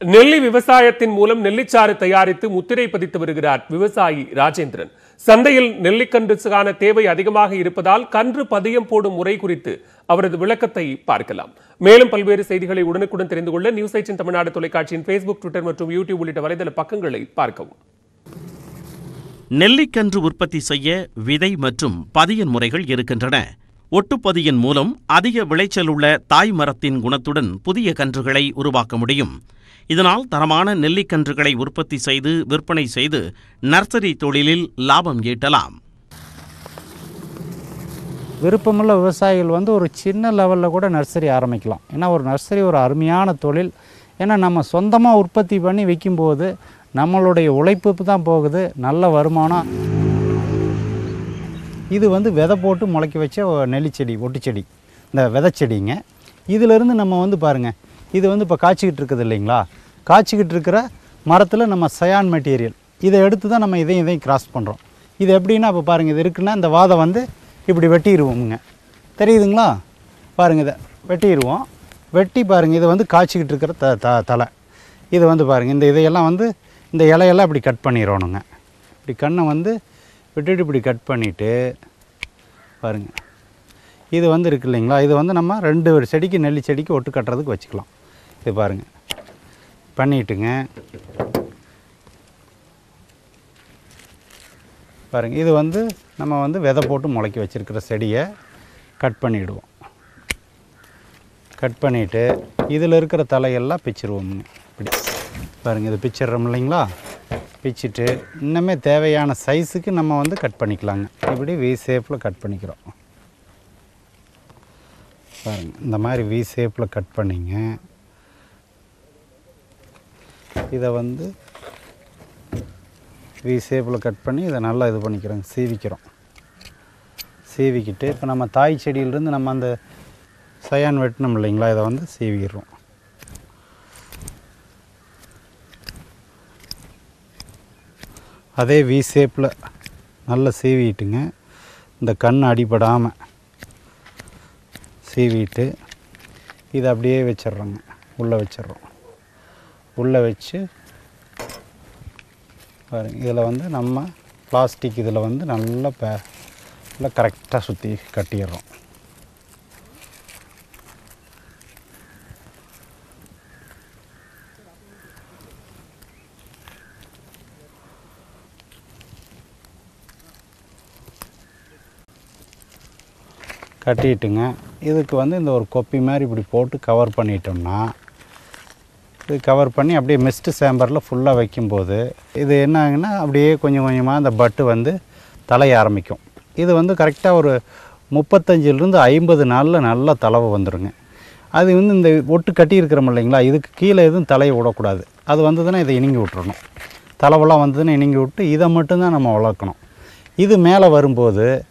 நெல்லி விவசாயத்தின் மூலம் நெல்லிச்சாறு தயாரித்து முத்திரை பதித்து வருகிறார் விவசாயி ராஜேந்திரன். சந்தையில் நெல்லிக்கன்றுக்கான தேவை அதிகமாக இருப்பதால் கன்று பதியம் போடும் முறை குறித்து அவரது விளக்கத்தை பார்க்கலாம். மேலும் பல்வேறு செய்திகளை உடனுக்குடன் தெரிந்து கொள்ள நியூஸ் எயிட்டின் தமிழ்நாடு தொலைக்காட்சியின் ஃபேஸ்புக் ட்விட்டர் மற்றும் யூடியூப் உள்ளிட்ட வலைதள பக்கங்களை பார்க்கவும். நெல்லிக்கன்று உற்பத்தி செய்ய விதை மற்றும் பதியன் முறைகள் இருக்கின்றன. ஒட்டுப்பதியின் மூலம் அதிக விளைச்சல் உள்ள தாய் மரத்தின் குணத்துடன் புதிய கன்றுகளை உருவாக்க முடியும். இதனால் தரமான நெல்லிக்கன்றுகளை உற்பத்தி செய்து விற்பனை செய்து நர்சரி தொழிலில் லாபம் ஈட்டலாம். விருப்பமுள்ள விவசாயிகள் வந்து ஒரு சின்ன லெவலில் கூட நர்சரி ஆரம்பிக்கலாம். ஏன்னா ஒரு நர்சரி ஒரு அருமையான தொழில். ஏன்னா நம்ம சொந்தமாக உற்பத்தி பண்ணி விற்கும்போது நம்மளுடைய உழைப்பு தான் போகுது நல்ல வருமானம். இது வந்து விதை போட்டு முளைக்க வச்ச நெல்லிச்செடி ஒட்டுச்செடி இந்த விதைச்செடிங்க. இதிலிருந்து நம்ம வந்து பாருங்கள் இது வந்து இப்போ காய்ச்சிக்கிட்டு இருக்குது இல்லைங்களா? காய்ச்சிக்கிட்டு இருக்கிற மரத்தில் நம்ம சயான் மெட்டீரியல் இதை எடுத்து தான் நம்ம இதையும் இதையும் கிராஸ் பண்ணுறோம் இது எப்படின்னா இப்போ பாருங்கள் இது இருக்குன்னா இந்த வாதை வந்து இப்படி வெட்டிடுவோமுங்க தெரியுதுங்களா? பாருங்கள் இதை வெட்டிடுவோம் வெட்டி பாருங்கள் இது வந்து காய்ச்சிக்கிட்டு இருக்கிற த த தலை. இது வந்து பாருங்கள் இந்த இதையெல்லாம் வந்து இந்த இலையெல்லாம் இப்படி கட் பண்ணிடணுங்க. இப்படி கண்ணை வந்து விட்டுட்டு இப்படி கட் பண்ணிவிட்டு பாருங்கள் இது வந்து இருக்கு இல்லைங்களா? இது வந்து நம்ம ரெண்டு ஒரு செடிக்கு நெல்லி செடிக்கு ஒட்டு கட்டுறதுக்கு வச்சுக்கலாம். இது பாருங்கள் பண்ணிட்டுங்க. பாருங்கள் இது வந்து நம்ம வந்து விதை போட்டு முளைக்க வச்சுருக்கிற செடியை கட் பண்ணிவிடுவோம் கட் பண்ணிவிட்டு இதில் இருக்கிற தலையெல்லாம் பிச்சிருவோமுங்க. இப்படி. பாருங்கள் இது பிச்சிடுறோம் இல்லைங்களா? பிச்சிட்டு இன்னுமே தேவையான சைஸுக்கு நம்ம வந்து கட் பண்ணிக்கலாங்க. இப்படி வி ஷேப்பில் கட் பண்ணிக்கிறோம். பாருங்கள் இந்த மாதிரி வி ஷேப்பில் கட் பண்ணிங்க. இதை வந்து வி ஷேப்பில் கட் பண்ணி இதை நல்லா இது பண்ணிக்கிறோங்க சீவிக்கிறோம். சீவிக்கிட்டு இப்போ நம்ம தாய் செடியிலிருந்து நம்ம அந்த சயான் வெட்டினோம் இல்லைங்களா இதை வந்து சீவிக்கிறோம். அதே வி ஷேப்பில் நல்லா சீவிட்டுங்க இந்த கண் அடிபடாமல் சீவிட்டு இதை அப்படியே வச்சிடுறோங்க உள்ளே வச்சிடுறோம். உள்ளே வச்சு பாருங்கள் இதில் வந்து நம்ம பிளாஸ்டிக் இதில் வந்து நல்லா பே நல்லா கரெக்டாக சுற்றி கட்டிடுறோம். கட்டிட்டுங்க. இதுக்கு வந்து இந்த ஒரு கொப்பி மாதிரி இப்படி போட்டு கவர் பண்ணிட்டோம்னா கவர் பண்ணி அப்படியே மிஸ்ட் சேம்பரில் ஃபுல்லாக வைக்கும்போது இது என்ன ஆகுன்னா அப்படியே கொஞ்சம் கொஞ்சமாக அந்த பட்டு வந்து தலைய ஆரம்பிக்கும். இது வந்து கரெக்டாக ஒரு முப்பத்தஞ்சிலிருந்து ஐம்பது நாளில் நல்லா தளவு வந்துடுங்க அது வந்து இந்த ஒட்டு கட்டியிருக்கிறோம் இல்லைங்களா இதுக்கு கீழே எதுவும் தலையை விடக்கூடாது. அது வந்ததுன்னா இதை இணுங்கி விட்டுறணும். தலைவெல்லாம் வந்ததுன்னா இணுங்கி விட்டு இதை மட்டும்தான் நம்ம வளர்க்கணும். இது மேலே வரும்போது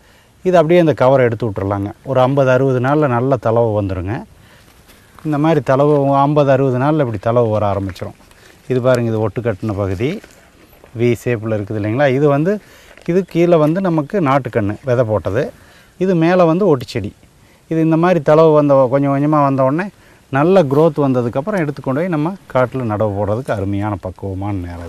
இது அப்படியே அந்த கவரை எடுத்து விட்டுறலாங்க. ஒரு ஐம்பது அறுபது நாளில் நல்ல தளவு வந்துடுங்க இந்த மாதிரி தளவு ஐம்பது அறுபது நாளில் இப்படி தளவு வர ஆரம்பிச்சிடும் இது பாருங்கள் இது ஒட்டு கட்டின பகுதி. வி ஷேப்பில் இருக்குது இல்லைங்களா? இது வந்து இது கீழே வந்து நமக்கு நாட்டுக்கன்று விதை போட்டது. இது மேலே வந்து ஒட்டுச்செடி இது இந்த மாதிரி தளவு வந்த கொஞ்சம் கொஞ்சமாக வந்தவுடனே நல்ல க்ரோத் வந்ததுக்கப்புறம் எடுத்துக்கொண்டு போய் நம்ம காட்டில் நடவு போடுறதுக்கு அருமையான பக்குவமான நேரம்